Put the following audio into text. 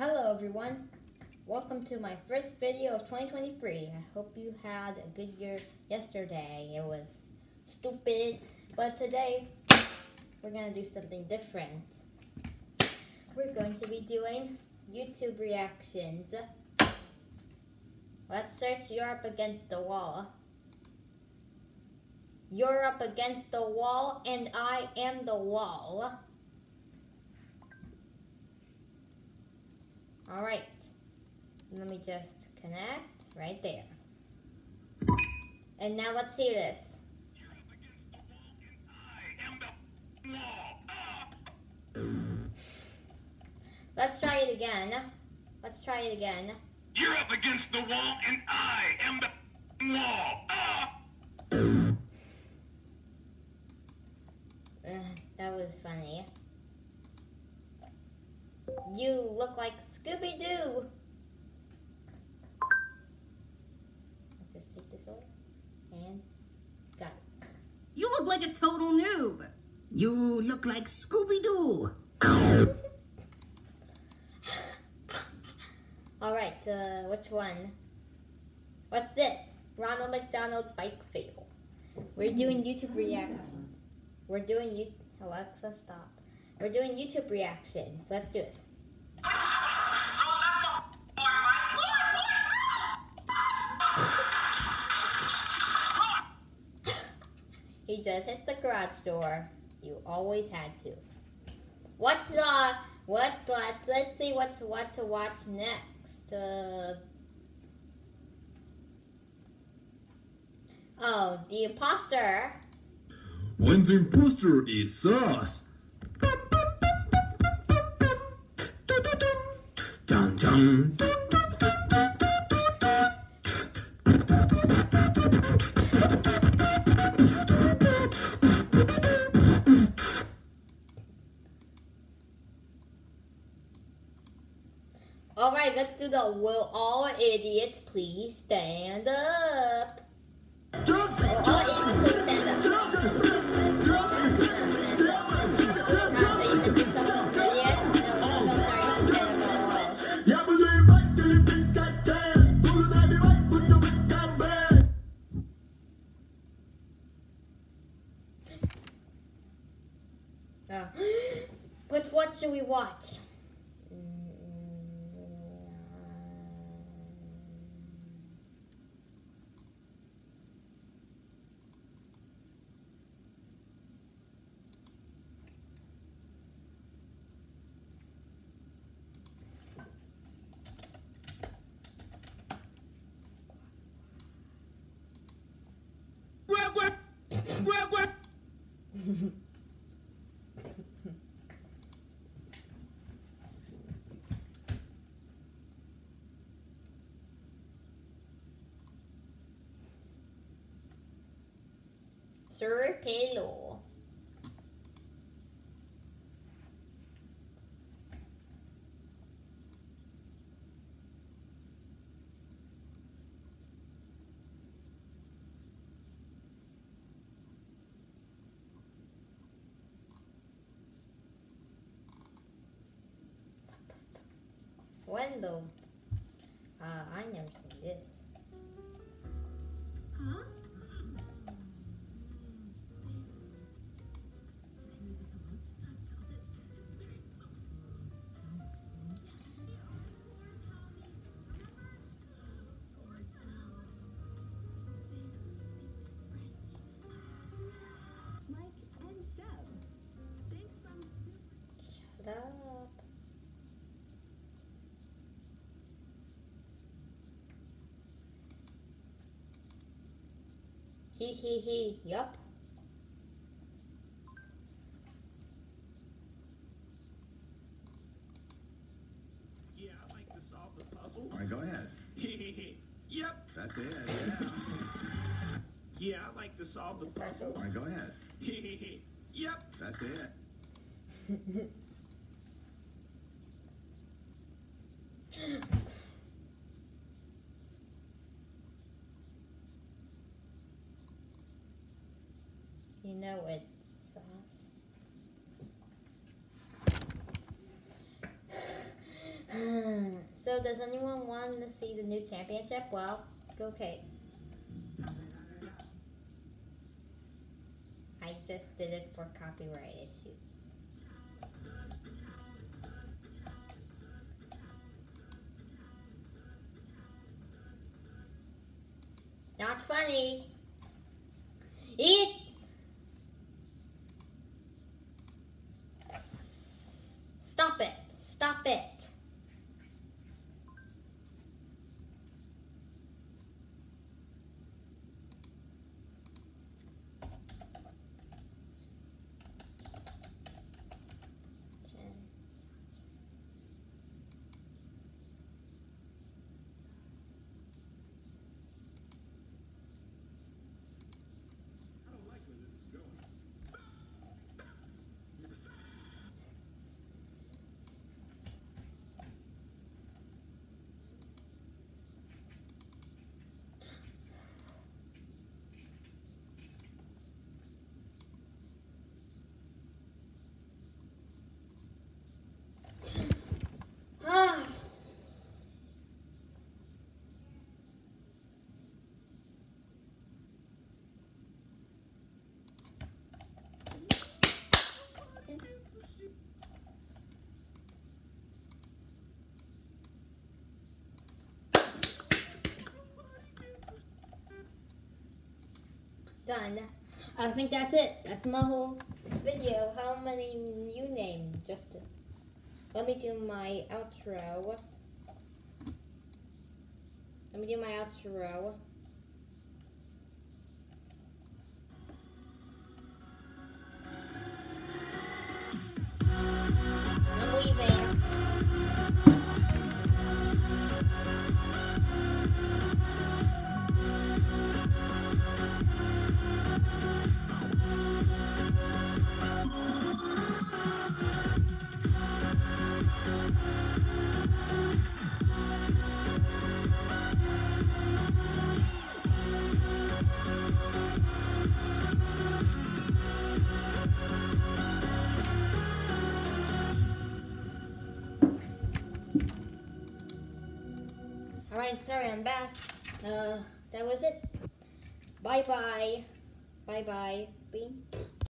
Hello everyone. Welcome to my first video of 2023. I hope you had a good year yesterday. It was stupid, but today we're going to do something different. We're going to be doing YouTube reactions. Let's search Up Against the Wall. You're up against the wall and I am the wall. All right, let me just connect right there. And now let's hear this. Let's try it again. Let's try it again. You're up against the wall and I am the wall. Uh, that was funny. You look like Scooby-Doo. Let's just take this over. And got it. You look like a total noob. You look like Scooby-Doo. All right, uh, which one? What's this? Ronald McDonald bike fail. We're doing YouTube reactions. We're doing you. Alexa, stop. We're doing YouTube reactions. Let's do this. He just hit the garage door. You always had to. What's the what's let's let's see what's what to watch next. Uh, oh, the imposter. When the imposter is us. All right, let's do the will all idiots please stand up. Will all Oh. Which what should we watch? Sir. When though? Uh, I never seen this. He he he. Yup. Yeah, I'd like to solve the puzzle. All right, go ahead. yep. That's it. Yeah. Yeah, I'd like to solve the puzzle. All right, go ahead. yep. That's it. Know it's us. So does anyone want to see the new championship? Well, go Kate. I just did it for copyright issue. Not funny. Eat. Stop it. Stop it. Ah. Done. I think that's it. That's my whole video. How many you name, Justin? Let me do my outro. Let me do my outro. Alright, sorry, I'm back. Uh, that was it. Bye bye. Bye.